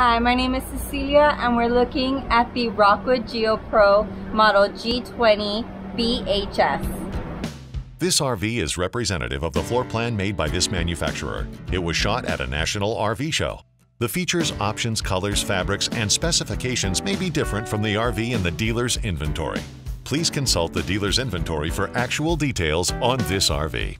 Hi, my name is Cecilia and we're looking at the Rockwood GeoPro Model G20 BHS. This RV is representative of the floor plan made by this manufacturer. It was shot at a national RV show. The features, options, colors, fabrics, and specifications may be different from the RV in the dealer's inventory. Please consult the dealer's inventory for actual details on this RV.